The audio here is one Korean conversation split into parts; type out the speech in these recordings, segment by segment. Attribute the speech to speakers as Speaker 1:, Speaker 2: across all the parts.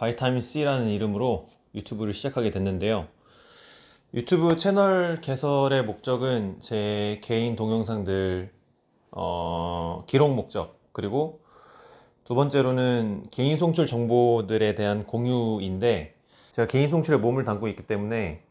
Speaker 1: 아, 바이타민 C라는 이름으로 유튜브를 시작하게 됐는데요. 유튜브 채널 개설의 목적은 제 개인 동영상들 어, 기록 목적 그리고 두 번째로는 개인 송출 정보들에 대한 공유인데 제가 개인 송출에 몸을 담고 있기 때문에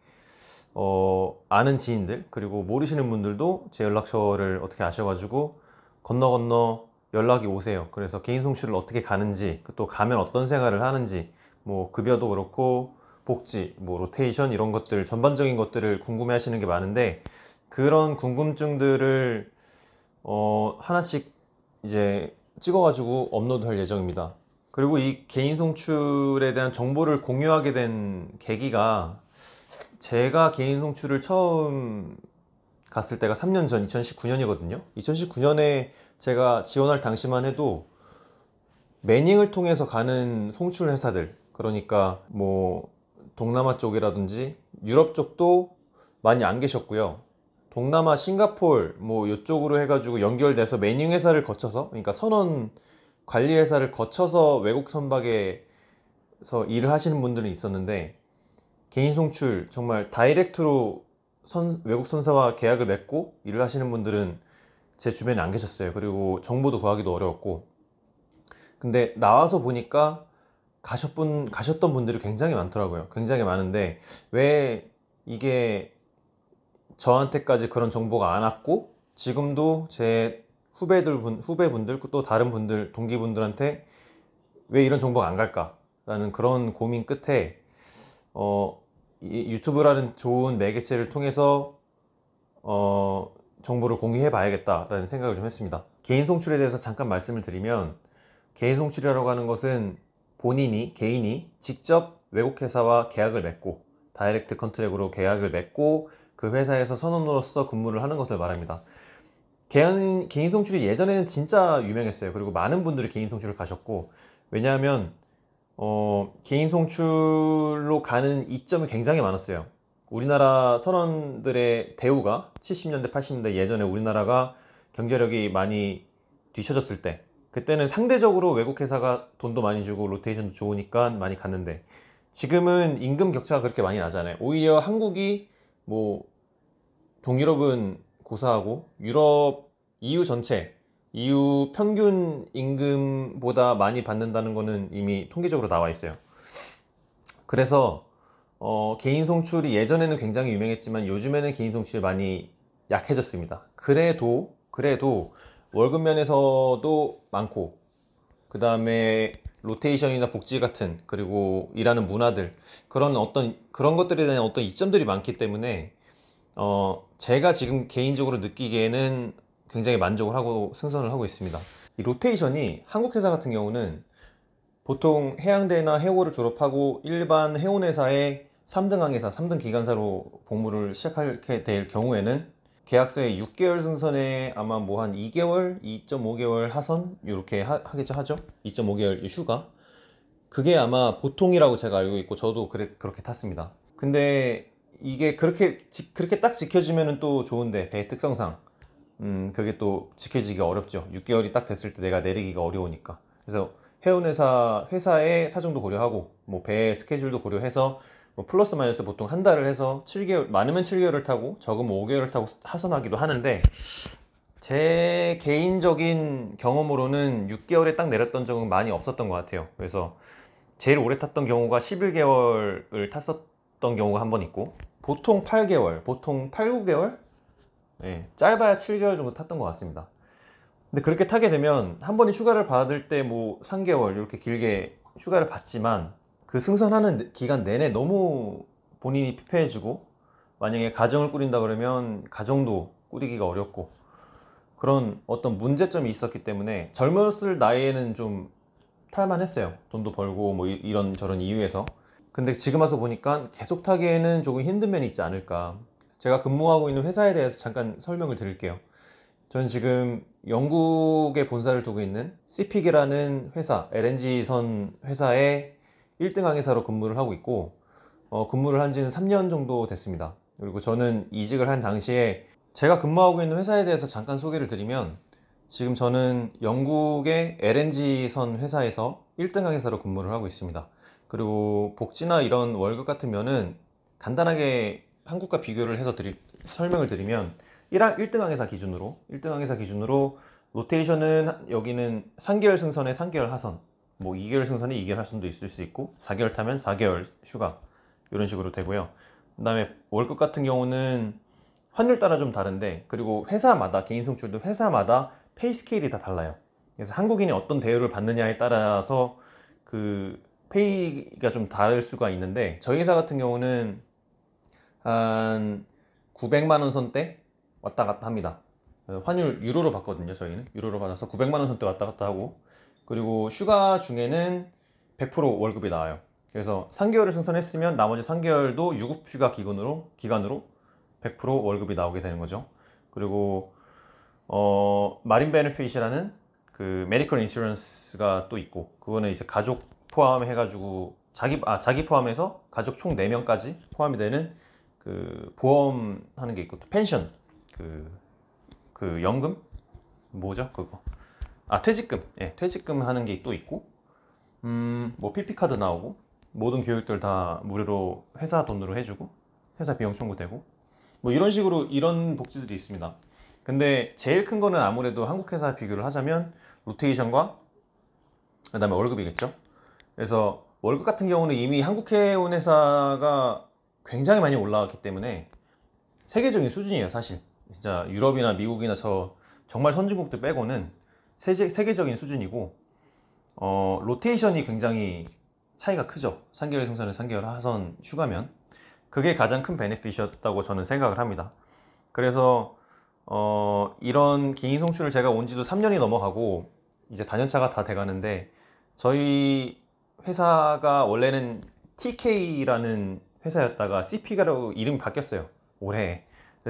Speaker 1: 어, 아는 지인들 그리고 모르시는 분들도 제 연락처를 어떻게 아셔가지고 건너 건너 연락이 오세요. 그래서 개인 송출을 어떻게 가는지 또 가면 어떤 생활을 하는지 뭐 급여도 그렇고 복지, 뭐 로테이션 이런 것들 전반적인 것들을 궁금해 하시는 게 많은데 그런 궁금증들을 어, 하나씩 이제 찍어 가지고 업로드할 예정입니다. 그리고 이 개인 송출에 대한 정보를 공유하게 된 계기가 제가 개인 송출을 처음 갔을 때가 3년 전 2019년이거든요. 2019년에 제가 지원할 당시만 해도 매닝을 통해서 가는 송출 회사들 그러니까 뭐 동남아 쪽이라든지 유럽 쪽도 많이 안 계셨고요. 동남아, 싱가폴 뭐 이쪽으로 해가지고 연결돼서 매닝 회사를 거쳐서 그러니까 선원 관리 회사를 거쳐서 외국 선박에서 일을 하시는 분들은 있었는데 개인 송출 정말 다이렉트로 선, 외국 선사와 계약을 맺고 일을 하시는 분들은 제 주변에 안 계셨어요. 그리고 정보도 구하기도 어려웠고 근데 나와서 보니까 가셨분, 가셨던 분들이 굉장히 많더라고요. 굉장히 많은데 왜 이게 저한테까지 그런 정보가 안 왔고 지금도 제 후배들 분, 후배분들 또 다른 분들 동기분들한테 왜 이런 정보가 안 갈까라는 그런 고민 끝에 어, 이 유튜브라는 좋은 매개체를 통해서 어, 정보를 공유해 봐야겠다라는 생각을 좀 했습니다. 개인 송출에 대해서 잠깐 말씀을 드리면 개인 송출이라고 하는 것은 본인이 개인이 직접 외국 회사와 계약을 맺고 direct contract으로 계약을 맺고 그 회사에서 선원으로서 근무를 하는 것을 말합니다. 개인, 개인 송출이 예전에는 진짜 유명했어요. 그리고 많은 분들이 개인 송출을 가셨고 왜냐하면 어, 개인 송출로 가는 이점이 굉장히 많았어요. 우리나라 선원들의 대우가 70년대, 80년대 예전에 우리나라가 경제력이 많이 뒤쳐졌을 때 그때는 상대적으로 외국 회사가 돈도 많이 주고 로테이션도 좋으니까 많이 갔는데 지금은 임금 격차가 그렇게 많이 나잖아요. 오히려 한국이 뭐 동유럽은 고사하고 유럽 EU 전체 EU 평균 임금보다 많이 받는다는 거는 이미 통계적으로 나와 있어요. 그래서 어, 개인 송출이 예전에는 굉장히 유명했지만 요즘에는 개인 송출이 많이 약해졌습니다. 그래도 그래도 월급 면에서도 많고 그 다음에 로테이션이나 복지 같은 그리고 일하는 문화들 그런 어떤 그런 것들에 대한 어떤 이점들이 많기 때문에 어 제가 지금 개인적으로 느끼기에는 굉장히 만족을 하고 승선을 하고 있습니다. 이 로테이션이 한국 회사 같은 경우는 보통 해양대나 해고를 졸업하고 일반 해운회사의 3등 항해사, 3등 기관사로 복무를 시작하게 될 경우에는 계약서에 6개월 승선에 아마 뭐 한 2개월, 2.5개월 하선 이렇게 하, 겠죠 하죠? 2.5개월 휴가 그게 아마 보통이라고 제가 알고 있고 저도 그래, 그렇게 탔습니다. 근데 이게 그렇게 지, 그렇게 딱 지켜지면 또 좋은데 배 특성상 음 그게 또 지켜지기가 어렵죠. 6개월이 딱 됐을 때 내가 내리기가 어려우니까. 그래서 해운회사 회사의 사정도 고려하고 뭐배 스케줄도 고려해서 뭐 플러스 마이너스 보통 한 달을 해서 7개월 많으면 7개월을 타고 적으면 5개월을 타고 하선하기도 하는데 제 개인적인 경험으로는 6개월에 딱 내렸던 적은 많이 없었던 것 같아요. 그래서 제일 오래 탔던 경우가 11개월을 탔었던 경우가 한 번 있고 보통 8개월 보통 8, 9개월? 네, 짧아야 7개월 정도 탔던 것 같습니다. 근데 그렇게 타게 되면 한 번에 휴가를 받을 때 뭐 3개월 이렇게 길게 휴가를 받지만 그 승선하는 기간 내내 너무 본인이 피폐해지고 만약에 가정을 꾸린다 그러면 가정도 꾸리기가 어렵고 그런 어떤 문제점이 있었기 때문에 젊었을 나이에는 좀 탈만했어요. 돈도 벌고 뭐 이런 저런 이유에서. 근데 지금 와서 보니까 계속 타기에는 조금 힘든 면이 있지 않을까. 제가 근무하고 있는 회사에 대해서 잠깐 설명을 드릴게요. 저는 지금 영국에 본사를 두고 있는 CPG라는 회사 LNG선 회사에 1등 항해사로 근무를 하고 있고 어, 근무를 한 지는 3년 정도 됐습니다. 그리고 저는 이직을 한 당시에 제가 근무하고 있는 회사에 대해서 잠깐 소개를 드리면 지금 저는 영국의 LNG선 회사에서 1등 항해사로 근무를 하고 있습니다. 그리고 복지나 이런 월급 같으면은 간단하게 한국과 비교를 해서 드리, 설명을 드리면 1등 항해사 기준으로 1등 항해사 기준으로 로테이션은 여기는 3개월 승선에 3개월 하선 뭐 2개월 승선에 2개월 하선도 있을 수 있고 4개월 타면 4개월 휴가 이런 식으로 되고요 그 다음에 월급 같은 경우는 환율 따라 좀 다른데 그리고 회사마다 개인 송출도 회사마다 pay scale이 다 달라요 그래서 한국인이 어떤 대우를 받느냐에 따라서 그 pay가 좀 다를 수가 있는데 저희 회사 같은 경우는 한 900만 원 선대 왔다 갔다 합니다. 환율 유로로 받거든요. 저희는 유로로 받아서 900만 원 선대 왔다 갔다 하고 그리고 휴가 중에는 100% 월급이 나와요. 그래서 3개월을 승선했으면 나머지 3개월도 유급 휴가 기간으로 기간으로 100% 월급이 나오게 되는 거죠. 그리고 어 Marine Benefit이라는 그 medical insurance가 또 있고 그거는 이제 가족 포함해 가지고 자기 아 자기 포함해서 가족 총 4명까지 포함이 되는 그 보험 하는 게 있고 또 펜션 그, 그 연금 뭐죠 그거 아 퇴직금. 예 퇴직금 하는 게 또 있고 음 뭐 PP 카드 나오고 모든 교육들 다 무료로 회사 돈으로 해주고 회사 비용 청구되고 뭐 이런 식으로 이런 복지들이 있습니다. 근데 제일 큰 거는 아무래도 한국 회사 비교를 하자면 로테이션과 그 다음에 월급이겠죠? 그래서 월급 같은 경우는 이미 한국 해운 회사가 굉장히 많이 올라왔기 때문에 세계적인 수준이에요 사실. 진짜 유럽이나 미국이나 저 정말 선진국들 빼고는 세계, 세계적인 수준이고 어, 로테이션이 굉장히 차이가 크죠. 3개월 생산을 3개월 하선 휴가면. 그게 가장 큰 베네핏이었다고 저는 생각을 합니다. 그래서 어, 이런 개인 송출을 제가 온 지도 3년이 넘어가고 이제 4년차가 다 돼가는데 저희 회사가 원래는 TK라는 회사였다가 CP가로 이름이 바뀌었어요 올해.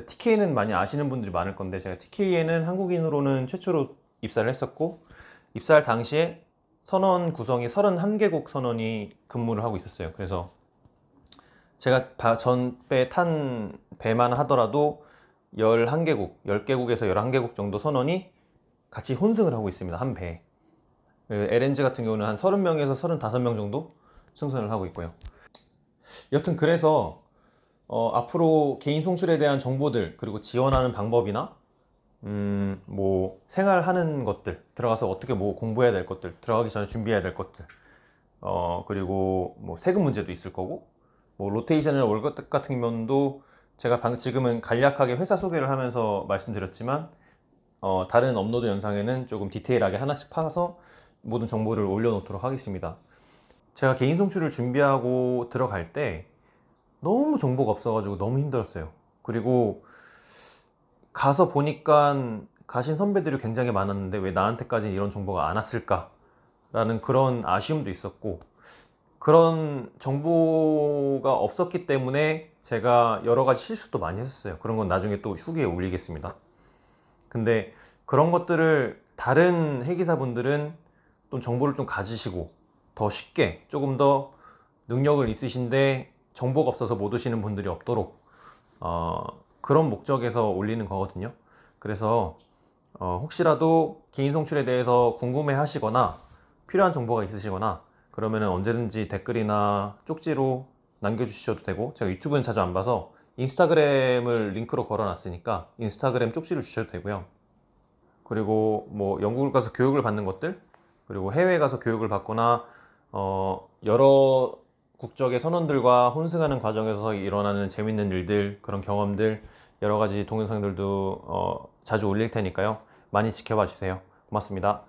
Speaker 1: TK는 많이 아시는 분들이 많을 건데 제가 TK에는 한국인으로는 최초로 입사를 했었고 입사할 당시에 선원 구성이 31개국 선원이 근무를 하고 있었어요 그래서 제가 전배 탄 배만 하더라도 11개국, 10개국에서 11개국 정도 선원이 같이 혼승을 하고 있습니다. 한 배. LNG 같은 경우는 한 30명에서 35명 정도 승선을 하고 있고요. 여튼 그래서 어, 앞으로 개인 송출에 대한 정보들 그리고 지원하는 방법이나 음, 뭐 생활하는 것들 들어가서 어떻게 뭐 공부해야 될 것들 들어가기 전에 준비해야 될 것들 어, 그리고 뭐 세금 문제도 있을 거고 뭐 로테이션이나 월급 같은 면도 제가 방, 지금은 간략하게 회사 소개를 하면서 말씀드렸지만 어, 다른 업로드 영상에는 조금 디테일하게 하나씩 파서 모든 정보를 올려놓도록 하겠습니다. 제가 개인 송출을 준비하고 들어갈 때 너무 정보가 없어가지고 너무 힘들었어요. 그리고 가서 보니까 가신 선배들이 굉장히 많았는데 왜 나한테까지 이런 정보가 안 왔을까? 라는 그런 아쉬움도 있었고 그런 정보가 없었기 때문에 제가 여러 가지 실수도 많이 했었어요. 그런 건 나중에 또 후기에 올리겠습니다. 근데 그런 것들을 다른 회계사분들은 또 정보를 좀 가지시고 더 쉽게 조금 더 능력을 있으신데 정보가 없어서 못 오시는 분들이 없도록 어, 그런 목적에서 올리는 거거든요. 그래서 어, 혹시라도 개인 송출에 대해서 궁금해 하시거나 필요한 정보가 있으시거나 그러면 언제든지 댓글이나 쪽지로 남겨주셔도 되고 제가 유튜브는 자주 안 봐서 인스타그램을 링크로 걸어놨으니까 인스타그램 쪽지를 주셔도 되고요. 그리고 뭐 영국을 가서 교육을 받는 것들 그리고 해외에 가서 교육을 받거나 어 여러 국적의 선원들과 혼승하는 과정에서 일어나는 재밌는 일들 그런 경험들 여러 가지 동영상들도 어 자주 올릴 테니까요. 많이 지켜봐 주세요. 고맙습니다